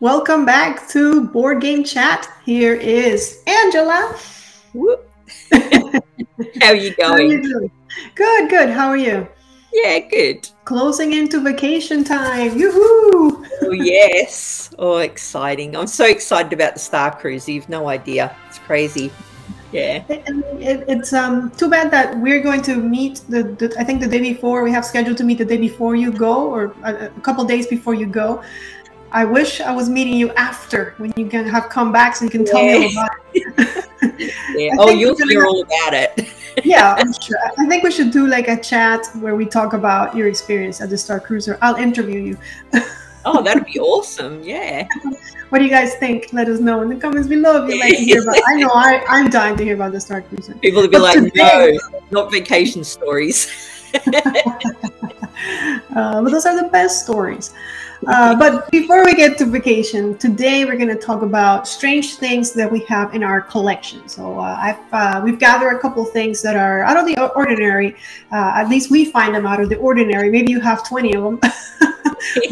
Welcome back to Board Game Chat. Here is Angela. How are you How are going? you doing? Good, good. How are you? yeah, good. Closing into vacation time. Yoo-hoo! Oh, yes. Oh, exciting. I'm so excited about the Star Cruise. You've no idea. It's crazy. Yeah. It, it- it's um too bad that we're going to meet the, the I think the day before we have scheduled to meet the day before you go or a, a couple days before you go. I wish I was meeting you after when you can have come back so you can tell me about it. yeah. Oh, you'll hear all about it. yeah, I'm sure. I think we should do like a chat where we talk about your experience at the Star Cruiser. I'll interview you. Oh, that'd be awesome. Yeah. What do you guys think? Let us know in the comments below if you'd like to hear about. I know I, I'm dying to hear about the Star Cruiser. People would be But like, today- no, not vacation stories. Uh, but those are the best stories. Uh, but before we get to vacation, today we're going to talk about strange things that we have in our collection. So uh, I've uh, we've gathered a couple things that are out of the ordinary. Uh, at least we find them out of the ordinary. Maybe you have twenty of them.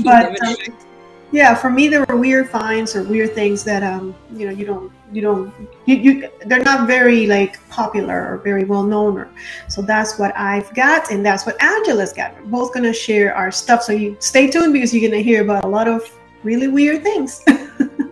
But. yeah, for me, there were weird finds or weird things that um you know you don't you don't you, you they're not very like popular or very well known or so that's what I've got and that's what Angela's got. We're both gonna share our stuff, so you stay tuned because you're gonna hear about a lot of really weird things.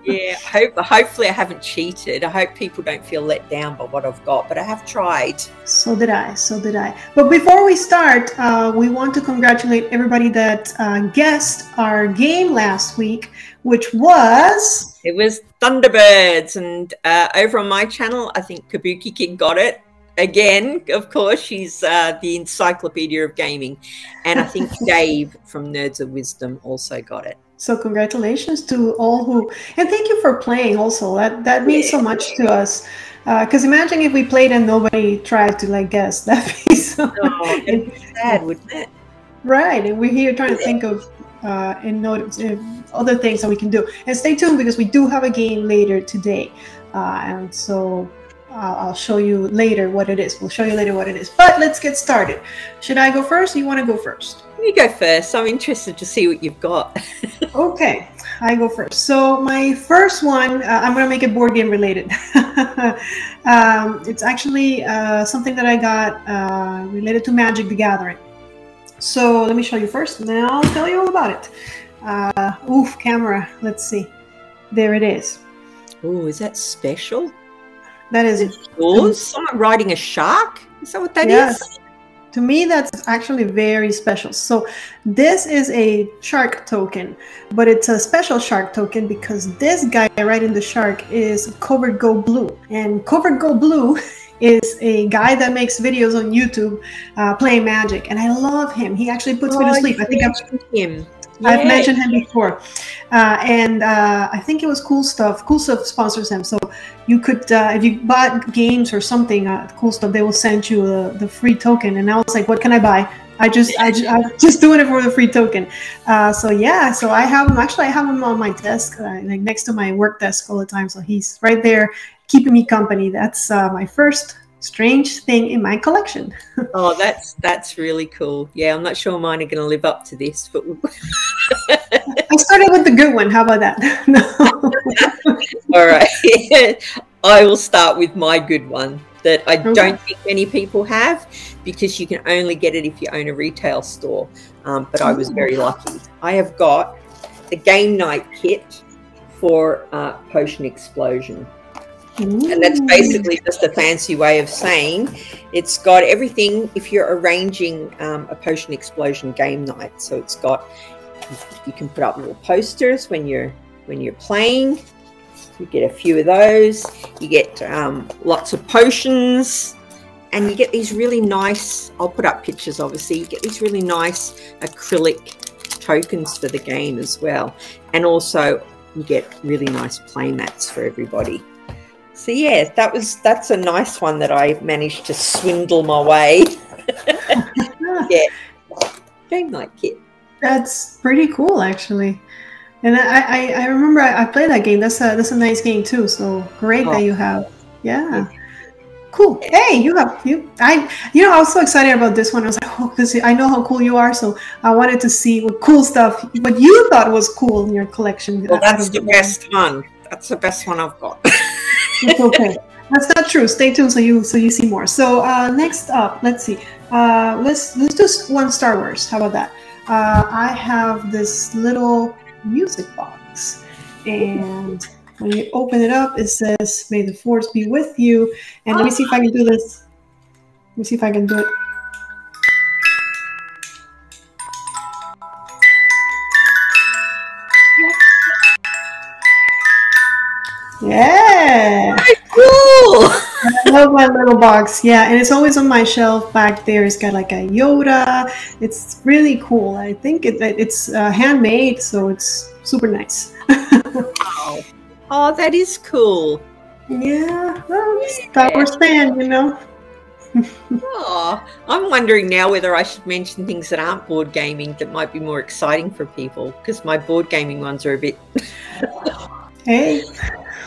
yeah. Hope, hopefully, I haven't cheated. I hope people don't feel let down by what I've got, but I have tried. so did I. So did I. But before we start, uh, we want to congratulate everybody that uh, guessed our game last week, which was It was Thunderbirds, and uh, over on my channel, I think Kabuki Kid got it again. Of course, she's uh, the encyclopedia of gaming, and I think Dave from Nerds of Wisdom also got it. So congratulations to all who, and thank you for playing. Also, that that means so much to us. Because imagine if we played and nobody tried to like guess. That'd be so Oh, it'd be sad, wouldn't it? right. And we're here trying to think of uh, and note uh, other things that we can do. And stay tuned because we do have a game later today, uh, and so. Uh, I'll show you later what it is. We'll show you later what it is. But let's get started. Should I go first? Or you want to go first? You go first. I'm interested to see what you've got. Okay, I go first. So my first one, uh, I'm gonna make it board game related. um, it's actually uh, something that I got uh, related to Magic: The Gathering. So let me show you first, and then I'll tell you all about it. Uh, oof, camera. Let's see. There it is. Oh, is that special? That is Yours? Someone riding a shark? Is that what that is? To me, that's actually very special. So, this is a shark token, but it's a special shark token because this guy right in the shark is CovertGoBlue. And CovertGoBlue is a guy that makes videos on YouTube uh, playing magic. And I love him. He actually puts me to Oh, sleep. I think I'm mentioned him. I've mentioned him before, uh, and uh, I think it was Cool Stuff. Cool Stuff sponsors him, so you could, uh, if you bought games or something, uh, Cool Stuff, they will send you uh, the free token. And I was like, what can I buy? I just, I just, I'm just doing it for the free token. Uh, so yeah, so I have him. Actually, I have him on my desk, uh, like next to my work desk all the time. So he's right there, keeping me company. That's uh, my first strange thing in my collection. Oh, that's that's really cool. Yeah, I'm not sure mine are going to live up to this, but I started with the good one. How about that? no. all right. I will start with my good one that I Okay. don't think many people have because you can only get it if you own a retail store. Um, but I was very lucky. I have got the game night kit for uh, Potion Explosion. And that's basically just a fancy way of saying it's got everything if you're arranging um, a potion explosion game night. So it's got you can put up little posters when you're when you're playing. You get a few of those. You get um, lots of potions, and you get these really nice. I'll put up pictures, obviously. You get these really nice acrylic tokens for the game as well, and also you get really nice play mats for everybody. So yeah, that was that's a nice one that I managed to swindle my way. Game night kit. That's pretty cool, actually. And I, I, I remember I, I played that game. That's a that's a nice game too. So great Oh. that you have. Yeah. Cool. Hey, you have you. I you know I was so excited about this one. I was like, oh, because I know how cool you are, so I wanted to see what cool stuff, what you thought was cool in your collection. Well, that's the best one. That's the best one I've got. it's okay. That's not true. Stay tuned so you so you see more. So uh, next up, let's see. Uh, let's let's do one Star Wars. How about that? Uh, I have this little music box, and when you open it up, it says, May the force be with you. And let me see if I can do this. Let me see if I can do it. Love my little box. Yeah, and it's always on my shelf back there. It's got like a Yoda. It's really cool. I think it, it's uh, handmade, so it's super nice. wow. Oh, that is cool. Yeah, well, Star Wars fan, you know. oh, I'm wondering now whether I should mention things that aren't board gaming that might be more exciting for people because my board gaming ones are a bit. hey,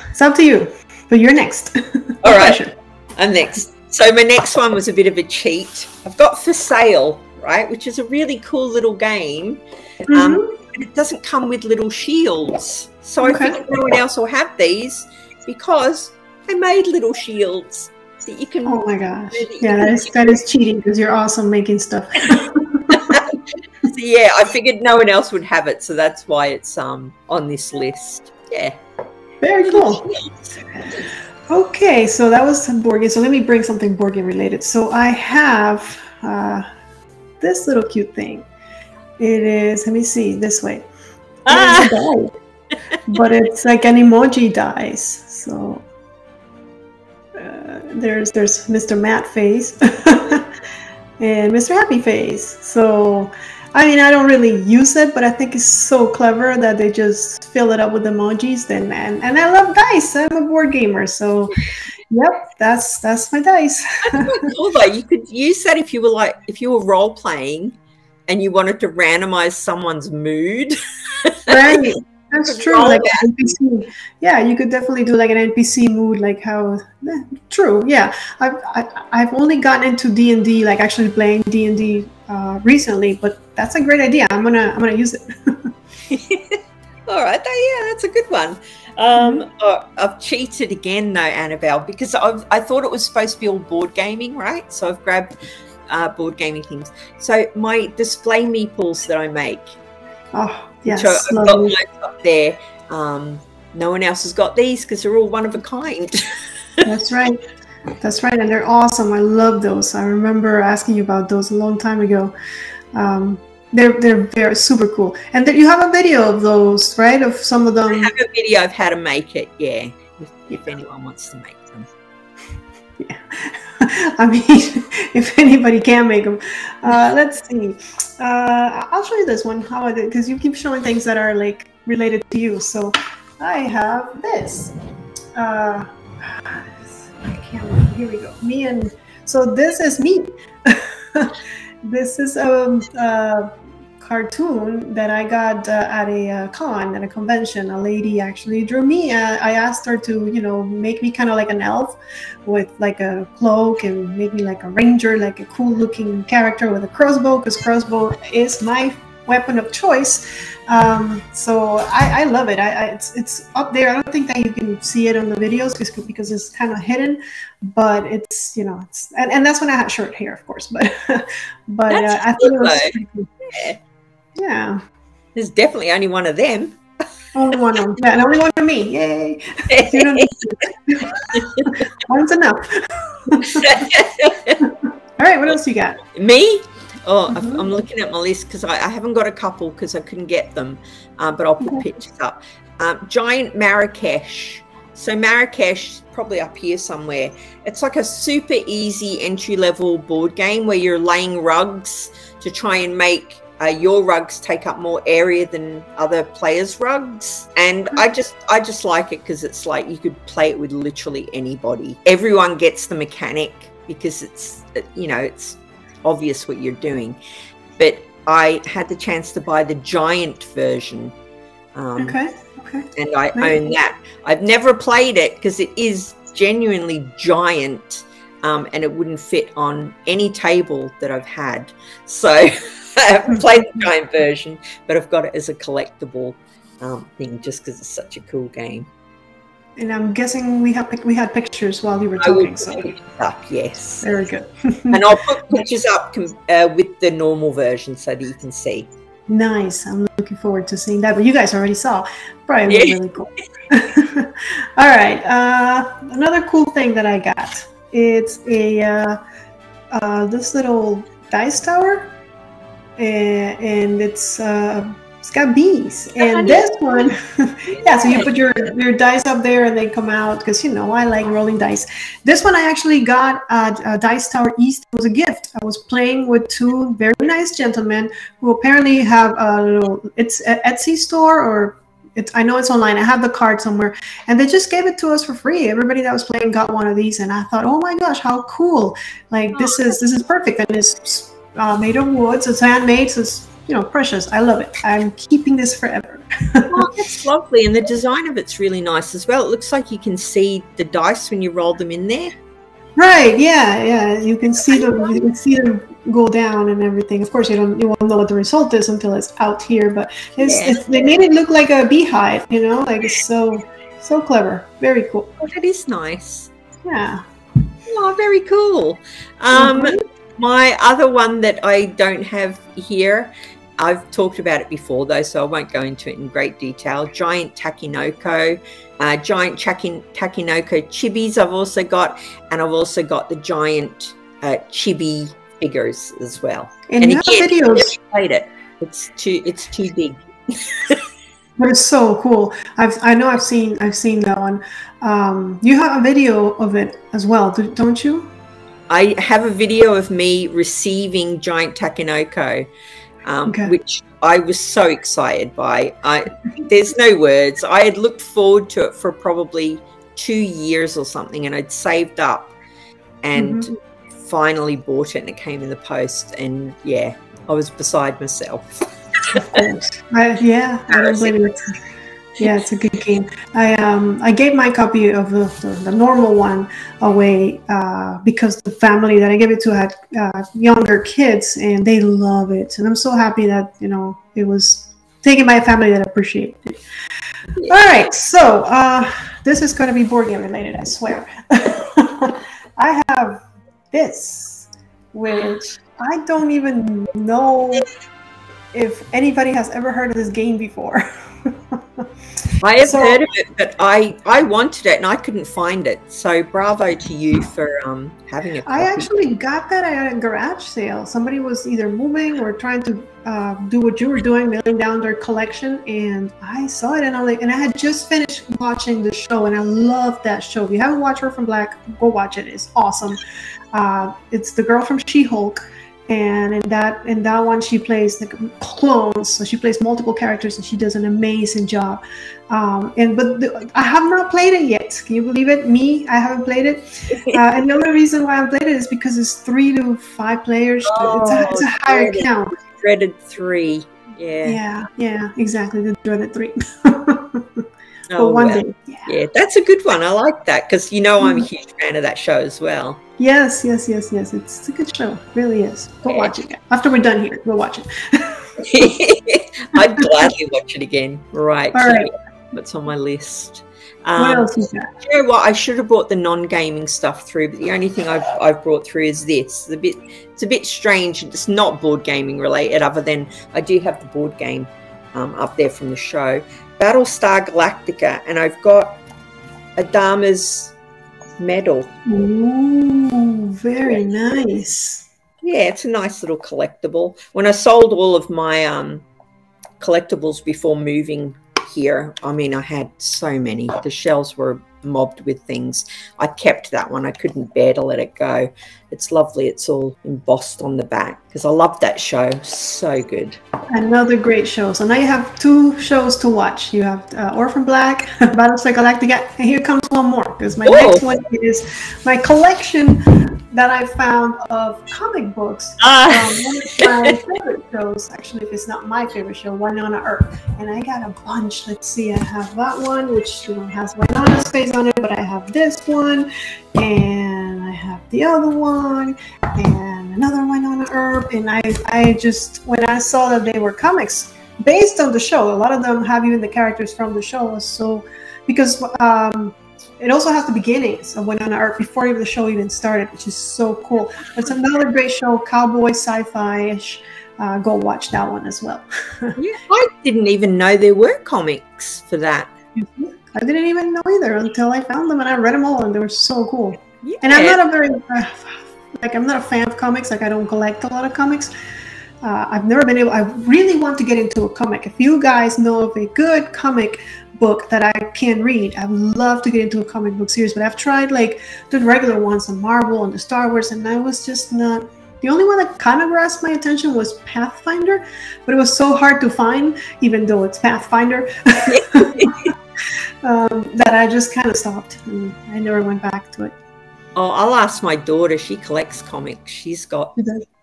it's up to you, but you're next. All right, I'm next. So my next one was a bit of a cheat. I've got for sale, right, which is a really cool little game. Um, mm-hmm. Um, it doesn't come with little shields. So okay. I think no one else will have these because I made little shields that you can. Oh my gosh! Yeah, that is that is cheating because you're awesome making stuff. so yeah, I figured no one else would have it, so that's why it's um on this list. Yeah. Very cool. Okay, so that was some game. So let me bring something game related. So I have uh, this little cute thing. It is. Let me see this way. Ah! but it's like an emoji dice. So uh, there's there's Mr. Matt Face and Mr. Happy Face. So I mean, I don't really use it, but I think it's so clever that they just fill it up with emojis. Then and and I love dice. I'm a board gamer, so yep, that's that's my dice. that's cool though. You could use that if you were like if you were role playing and you wanted to randomize someone's mood. right. That's true. Like NPC. Yeah, you could definitely do like an NPC mood, like how. Eh, true. Yeah, I've I, have i have only gotten into D and D, like actually playing D and D uh, recently, but that's a great idea. I'm gonna I'm gonna use it. All right, yeah, that's a good one. Um, oh, I've cheated again though, Annabelle, because I've, I thought it was supposed to be all board gaming, right? So I've grabbed uh, board gaming things. So my display meeples that I make. Oh, Yes, I've got mine up there. Um, no one else has got these because they're all one of a kind. That's right. That's right, and they're awesome. I love those. I remember asking you about those a long time ago. Um, they're they're very super cool, and you have a video of those, right? Of some of them. I have a video of how to make it. Yeah, if, if anyone wants to make them. Yeah. I mean, if anybody can make them. Uh, let's see. Uh, I'll show you this one. How I did because you keep showing things that are like related to you. So I have this. Uh. Here we go. Me and so this is me. this is a, uh, cartoon that I got uh, at a uh, con, at a convention. A lady actually drew me. Uh, I asked her to, you know, make me kind of like an elf with like a cloak and make me like a ranger, like a cool looking character with a crossbow, because crossbow is my weapon of choice. Um, so I, I, love it. I, I, it's it's up there. I don't think that you can see it on the videos because, because it's kind of hidden, but it's you know it's and, and that's when I had short hair, of course. But but uh, I think it was. Cool. Yeah. Yeah. There's definitely only one of them. Only one of them. Yeah, and only one of me. Yay. One's enough. All right, what else you got? Me? Oh, mm-hmm. I'm looking at my list because I, I, haven't got a couple because I couldn't get them, uh, but I'll put okay. pictures up. Um, giant Marrakesh. So Marrakesh, probably up here somewhere. It's like a super easy entry level board game where you're laying rugs to try and make uh, your rugs take up more area than other players' rugs, and I mm. just I just like it because it's like you could play it with literally anybody. Everyone gets the mechanic because it's you know it's obvious what you're doing. But I had the chance to buy the giant version. Um, okay. Okay. And I own that. I've never played it because it is genuinely giant. um, and it wouldn't fit on any table that I've had. So I haven't played the giant version, but I've got it as a collectible um, thing just because it's such a cool game. And I'm guessing we have we had pictures while you were talking. So up, yes, very good. and I'll put pictures up uh, with the normal version so that you can see. Nice. I'm looking forward to seeing that. But you guys already saw. Probably yeah. really cool. All right. Uh, another cool thing that I got. It's a uh, uh, this little dice tower, and, and it's uh, it's got bees. And this one, yeah, so you put your, your dice up there and they come out because, you know, I like rolling dice. This one I actually got at uh, Dice Tower East. It was a gift. I was playing with two very nice gentlemen who apparently have a little, it's an Etsy store or it's, I know it's online. I have the card somewhere, and they just gave it to us for free. Everybody that was playing got one of these, and I thought, oh my gosh, how cool! Like this is this is perfect, and it's uh, made of wood, so it's handmade, so it's you know, precious. I love it. I'm keeping this forever. oh, that's lovely. And the design of it's really nice as well. It looks like you can see the dice when you roll them in there. Right. Yeah. Yeah. You can see them. You can see them go down and everything. Of course, you don't. You won't know what the result is until it's out here. But it's, yeah. it's, they made it look like a beehive. You know, like it's so so clever. Very cool. Oh, that is nice. Yeah. Oh, very cool. Um, mm-hmm. My other one that I don't have here I've talked about it before though, so I won't go into it in great detail. Giant Takenoko, uh, giant Takenoko chibis I've also got, and I've also got the giant uh, chibi figures as well. And, and again, videos. played it. It's too it's too big. but it's so cool. I've I know I've seen I've seen that one. Um, you have a video of it as well, don't you? I have a video of me receiving giant Takenoko um, okay. which I was so excited by. I there's no words. I had looked forward to it for probably two years or something, and I'd saved up, and mm-hmm. finally bought it, and it came in the post, and yeah, I was beside myself. I, yeah, I don't blame you. Yeah, it's a good game. I um I gave my copy of the, the, normal one away uh, because the family that I gave it to had uh, younger kids and they love it, and I'm so happy that you know it was taken by a family that appreciated it. Yeah. All right, so uh, this is going to be board game related, I swear. I have this, which I don't even know if anybody has ever heard of this game before. I have so, heard of it, but I I wanted it and I couldn't find it. So bravo to you for um, having it. I actually got that at a garage sale. Somebody was either moving or trying to uh, do what you were doing, mailing down their collection, and I saw it and I like, and I had just finished watching the show, and I love that show. If you haven't watched Orphan Black, go watch it. It's awesome. Uh, it's the girl from She-Hulk and in that in that one she plays the clones. So she plays multiple characters and she does an amazing job. Um, and but the, i have not played it yet. Can you believe it? Me i haven't played it. Uh, and the only reason why i haven't played it is because it's three to five players. Oh, it's, a, it's, a, higher dreaded, count. Dreaded three. Yeah. Yeah yeah exactly. The dreaded three. Oh, one well. yeah. yeah that's a good one. I like that because you know i'm a mm. huge fan of that show as well Yes, yes, yes, yes. It's, it's a good show. It really is. Go watch it. After we're done here, we'll watch it. I'd gladly watch it again. Right. All right. What's on my list? Um, what else is that? You know what? I should have brought the non-gaming stuff through, but the only thing I've, I've brought through is this. It's a bit it's a bit strange. It's not board gaming related, other than I do have the board game um, up there from the show, Battlestar Galactica, and I've got Adama's medal. Ooh, very nice. Yeah, it's a nice little collectible. When I sold all of my um, collectibles before moving here, I mean, I had so many. The shelves were mobbed with things. I kept that one. I couldn't bear to let it go. It's lovely. It's all embossed on the back because I love that show. So good. Another great show. So now you have two shows to watch. You have uh, Orphan Black, Battlestar Galactica, and here comes one more because my Ooh. next one is my collection that I found of comic books. Uh. Um, one of my favorite shows, actually, if it's not my favorite show, Wynonna Earp. And I got a bunch. Let's see, I have that one, which you know, has Wynonna's face on it, but I have this one, and I have the other one, and another Wynonna Earp. And I, I just when I saw that they were comics based on the show, a lot of them have even the characters from the show. So because um, it also has the beginnings of Wynonna Earp before even the show even started, which is so cool. It's another great show, cowboy sci-fi-ish. Uh, go watch that one as well. yeah, I didn't even know there were comics for that. I didn't even know either until I found them and I read them all, and they were so cool. Yeah. And I'm not a very uh, like I'm not a fan of comics. Like I don't collect a lot of comics. Uh, I've never been able. I really want to get into a comic. If you guys know of a good comic book that I can read, I would love to get into a comic book series. But I've tried like the regular ones on Marvel and the Star Wars, and I was just not. The only one that kind of grasped my attention was Pathfinder, but it was so hard to find, even though it's Pathfinder, um, that I just kind of stopped and I never went back to it. Oh, I'll ask my daughter. She collects comics. She's got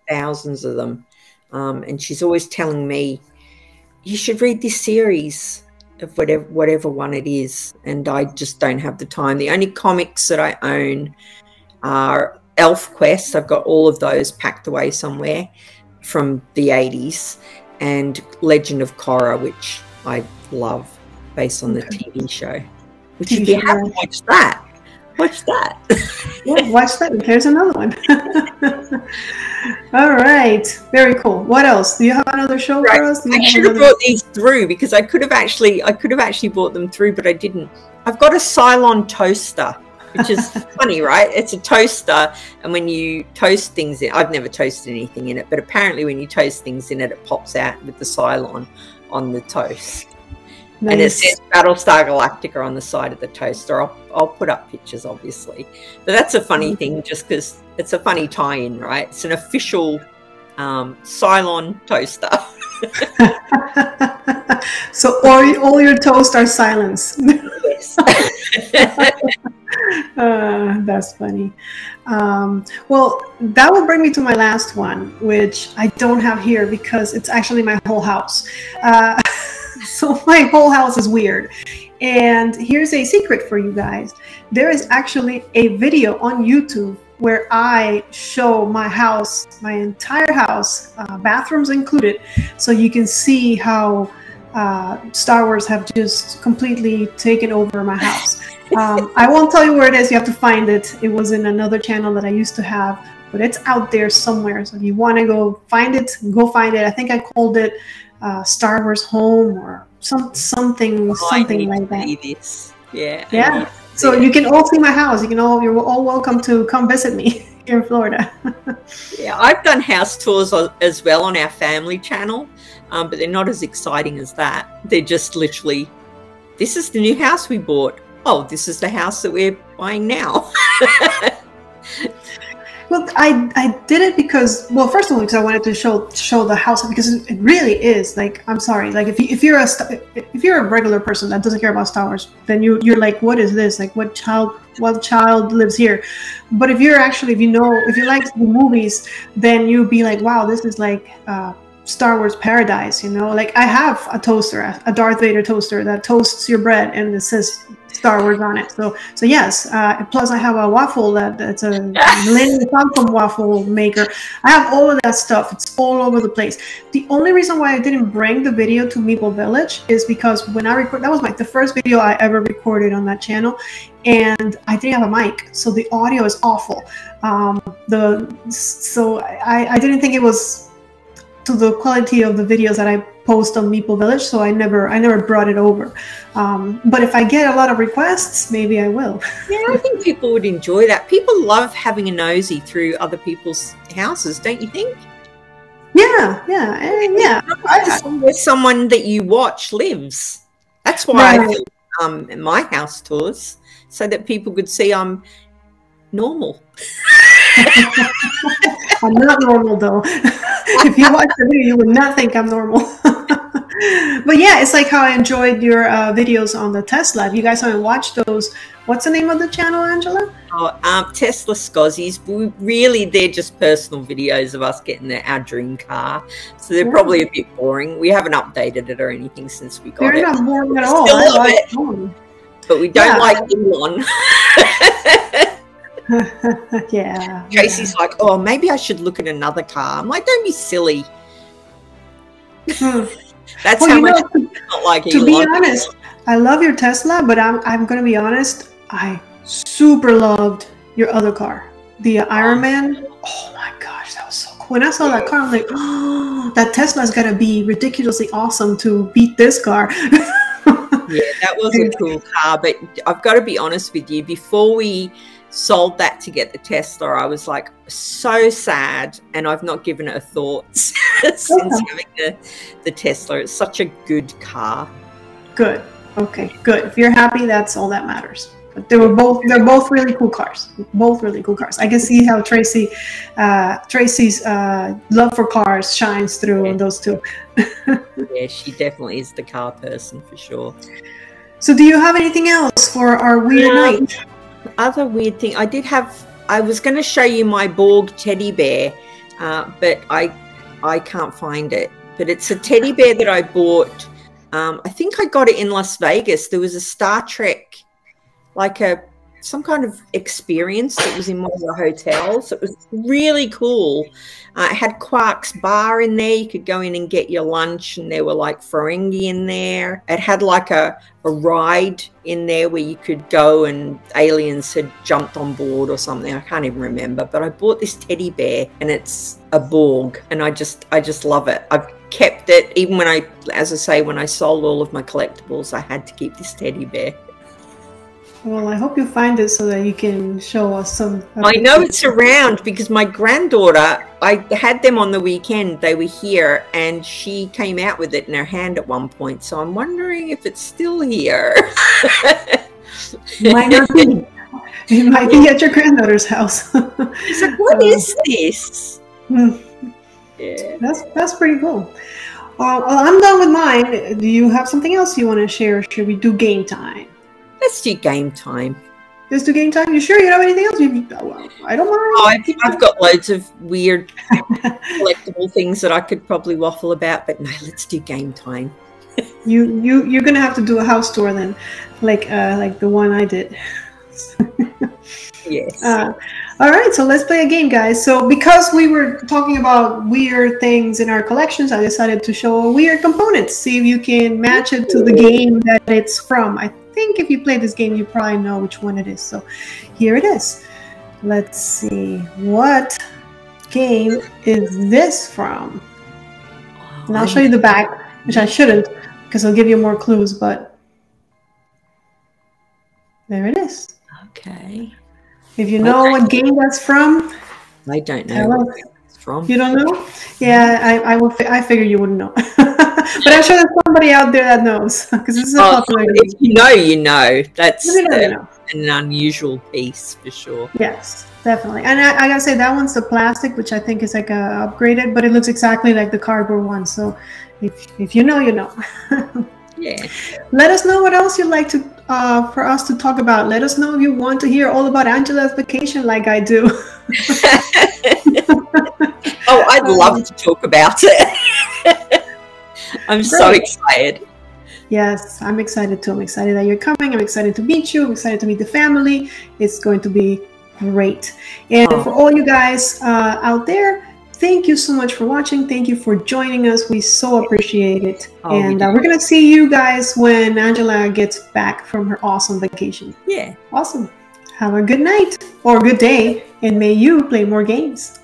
thousands of them. Um, and she's always telling me, you should read this series of whatever whatever one it is. And I just don't have the time. The only comics that I own are ElfQuest. I've got all of those packed away somewhere from the 80s, and Legend of Korra, which I love based on the TV show. Which if you haven't watched that, watch that. yeah, watch that. Here's another one. All right, very cool. What else? Do you have another show right. for us? I should have brought these through because I could have actually, I could have actually brought them through, but I didn't. I've got a Cylon toaster, which is funny, right? It's a toaster, and when you toast things in, I've never toasted anything in it, but apparently when you toast things in it, it pops out with the Cylon on the toast. Nice. And it says Battlestar Galactica on the side of the toaster. I'll, I'll put up pictures, obviously. But that's a funny mm-hmm. thing just because it's a funny tie in, right? It's an official um, Cylon toaster. so all, all your toast are Cylons. Yes. uh, that's funny. Um, well, that will bring me to my last one, which I don't have here because it's actually my whole house. Uh, so my whole house is weird. And here's a secret for you guys. There is actually a video on YouTube where I show my house, my entire house, uh, bathrooms included, so you can see how uh, Star Wars have just completely taken over my house. Um, I won't tell you where it is. You have to find it. It was in another channel that I used to have, but it's out there somewhere. So if you want to go find it, go find it. I think I called it uh, Star Wars Home or some something oh, something like that. Yeah. Yeah. So you can all see my house. You can all you're all welcome to come visit me here in Florida. yeah, I've done house tours as well on our family channel, um, but they're not as exciting as that. They're just literally, this is the new house we bought. Oh, this is the house that we're buying now. Well, I I did it because well, first of all, because I wanted to show show the house because it really is like I'm sorry, like if you, if you're a if you're a regular person that doesn't care about Star Wars, then you you're like, what is this? Like, what child what child lives here? But if you're actually if you know if you like the movies, then you'd be like, wow, this is like. Uh, Star Wars paradise, you know. Like I have a toaster, a Darth Vader toaster that toasts your bread, and it says Star Wars on it. So, so yes. Uh, plus, I have a waffle that that's a Millennium Falcon waffle maker. I have all of that stuff. It's all over the place. The only reason why I didn't bring the video to Meeple Village is because when I record, that was my the first video I ever recorded on that channel, and I didn't have a mic, so the audio is awful. Um, the so I I didn't think it was to the quality of the videos that I post on Meeple Village, so I never I never brought it over. Um, but if I get a lot of requests, maybe I will. yeah, I think people would enjoy that. People love having a nosy through other people's houses, don't you think? Yeah, yeah, and yeah. Where someone that you watch lives. That's why right. I do um, my house tours, so that people could see I'm normal. I'm not normal though. if you watch the video, you would not think I'm normal. but yeah, it's like how I enjoyed your uh, videos on the Tesla. If you guys haven't watched those, what's the name of the channel, Angela? Oh, um, Tesla Scozzies. We really, they're just personal videos of us getting the, our dream car. So they're yeah. probably a bit boring. We haven't updated it or anything since we got they're it. They're not boring at all. Still love it. But we don't yeah. like Elon. yeah. Tracy's like, oh, maybe I should look at another car. I'm like, don't be silly. Hmm. That's Well, how much know, don't like to be honest, I love your Tesla, but I'm I'm gonna be honest. I super loved your other car, the Iron Man. Oh my gosh, that was so cool. When I saw that car, I'm like, oh, that Tesla's gonna be ridiculously awesome to beat this car. Yeah, that was a cool car, but I've got to be honest with you. Before we sold that to get the Tesla, I was like so sad, and I've not given it a thought since Okay. having the, the Tesla. It's such a good car. good. Okay, good. If you're happy, that's all that matters. But they were both they're both really cool cars. Both really cool cars. I can see how Tracy uh, Tracy's uh, love for cars shines through in those two. Yeah, she definitely is the car person for sure. So, do you have anything else for our weird Yeah. night? Other weird thing, I did have. I was going to show you my Borg teddy bear, uh, but I I can't find it. But it's a teddy bear that I bought. Um, I think I got it in Las Vegas. There was a Star Trek, like a some kind of experience that was in one of the hotels. It was really cool. Uh, it had Quark's bar in there. You could go in and get your lunch, and there were like Ferengi in there. It had like a, a ride in there where you could go and aliens had jumped on board or something. I can't even remember. But I bought this teddy bear, and it's a Borg, and I just I just love it. I've kept it even when I, as I say, when I sold all of my collectibles, I had to keep this teddy bear. Well, I hope you find it so that you can show us some. I know it's around because my granddaughter, I had them on the weekend. They were here and she came out with it in her hand at one point. So I'm wondering if it's still here. might not be. It might be at your granddaughter's house. It's like, what is this? Hmm, Yeah. that's that's pretty cool. Uh, well, I'm done with mine. Do you have something else you want to share? Should we do game time? Let's do game time. Let's do game time. You sure you don't have anything else? You, oh, well, I don't mind. Oh, I've, I've got loads of weird collectible things that I could probably waffle about, but no, let's do game time. You you you're gonna have to do a house tour then, like uh like the one I did. Yes. Uh, all right, so let's play a game, guys. So because we were talking about weird things in our collections, I decided to show a weird component. See if you can match it to the game that it's from. I think if you play this game, you probably know which one it is. So here it is. Let's see what game is this from. And I'll show you the back, which I shouldn't, because I'll give you more clues. But there it is. Okay. If you know Okay. what game that's from, I don't know Tell what it's from. You don't know? Yeah, I, I will. Fi- I figure you wouldn't know, but I'm sure there's somebody out there that knows because this is a Oh, popular if you know, you know. That's you know, you know. an unusual piece for sure. Yes, definitely. And I, I gotta say that one's the plastic, which I think is like a upgraded, but it looks exactly like the cardboard one. So if if you know, you know. Yeah. Let us know what else you'd like to uh, for us to talk about. Let us know if you want to hear all about Angela's vacation, like I do. oh, I'd love to talk about it. I'm so excited. Yes, I'm excited too. I'm excited that you're coming. I'm excited to meet you. I'm excited to meet the family. It's going to be great. And Oh. for all you guys uh, out there, thank you so much for watching. Thank you for joining us. We so appreciate it. Oh, and uh, we're going to see you guys when Angela gets back from her awesome vacation. Yeah. Awesome. Have a good night or good day, and may you play more games.